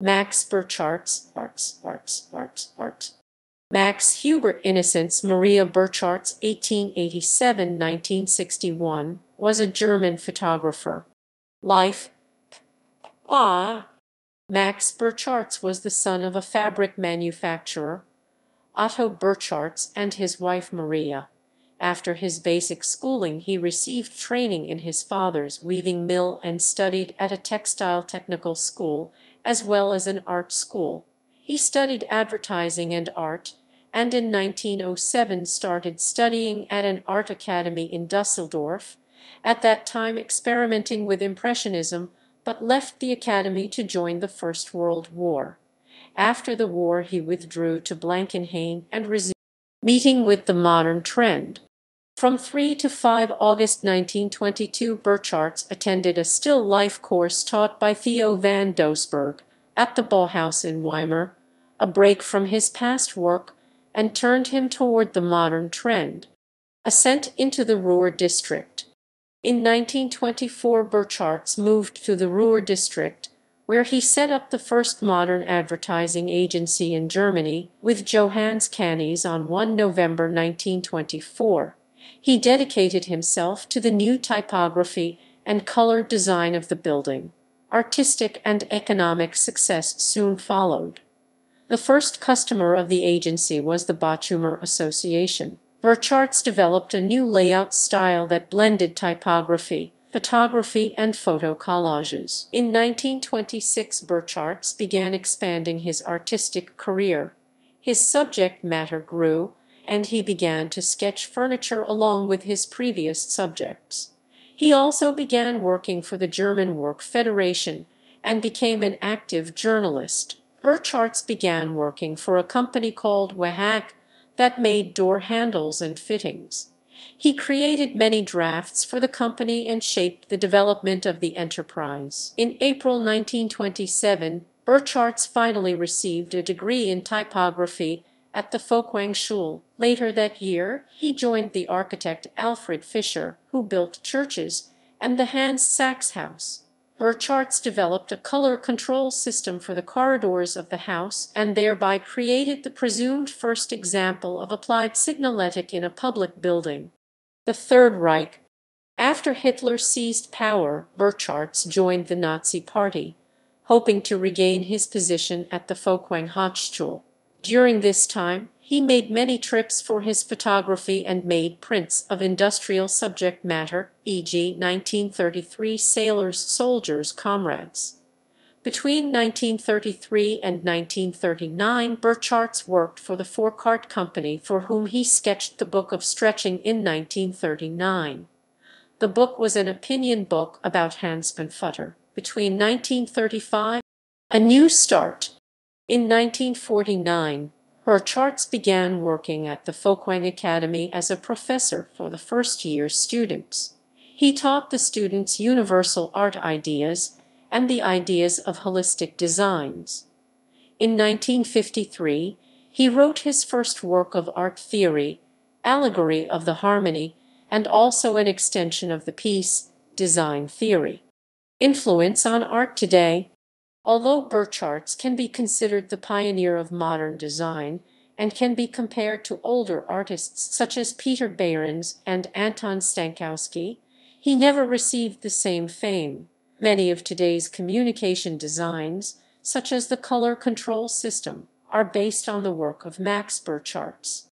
Max Burchartz, Arts, Arts, Arts, Arts. Max Hubert Innocenz Maria Burchartz (1887–1961) was a German photographer. Life Ah Max Burchartz was the son of a fabric manufacturer, Otto Burchartz, and his wife Maria. After his basic schooling he received training in his father's weaving mill and studied at a textile technical school as well as an art school. He studied advertising and art, and in 1907 started studying at an art academy in Dusseldorf, at that time experimenting with Impressionism, but left the academy to join the First World War. After the war he withdrew to Blankenhain and resumed meeting with the modern trend. From 3 to 5 August 1922 Burchartz attended a still life course taught by Theo van Doesburg at the Bauhaus in Weimar, a break from his past work, and turned him toward the modern trend. Ascent into the Ruhr district. In 1924 Burchartz moved to the Ruhr district, where he set up the first modern advertising agency in Germany with Johannes Canis on 1 November 1924. He dedicated himself to the new typography and color design of the building. Artistic and economic success soon followed. The first customer of the agency was the Bochumer Association. Burchartz developed a new layout style that blended typography, photography, and photo collages. In 1926 Burchartz began expanding his artistic career. His subject matter grew, and he began to sketch furniture along with his previous subjects. He also began working for the German Work Federation and became an active journalist. Burchartz began working for a company called Wehag that made door handles and fittings. He created many drafts for the company and shaped the development of the enterprise. In April 1927 Burchartz finally received a degree in typography at the Folkwang Schule. Later that year he joined the architect Alfred Fischer, who built churches, and the Hans Sachs House. Burchartz developed a color control system for the corridors of the house and thereby created the presumed first example of applied signalétique in a public building. The Third Reich. After Hitler seized power, Burchartz joined the Nazi Party, hoping to regain his position at the Folkwang Hochschule. During this time he made many trips for his photography and made prints of industrial subject matter, e.g. 1933 Sailors, Soldiers, Comrades. Between 1933 and 1939 Burchartz worked for the Fourcart Company for whom he sketched the Book of Stretching in 1939. The book was an opinion book about Hansmann-Futter. Between 1935 A New Start. In 1949 Burchartz began working at the Folkwang Academy as a professor for the first-year students. He taught the students universal art ideas and the ideas of holistic designs. In 1953 he wrote his first work of art theory, Allegory of the Harmony, and also an extension of the piece, Design Theory. Influence on art today Although Burchartz can be considered the pioneer of modern design, and can be compared to older artists such as Peter Behrens and Anton Stankowski, he never received the same fame. Many of today's communication designs, such as the color control system, are based on the work of Max Burchartz.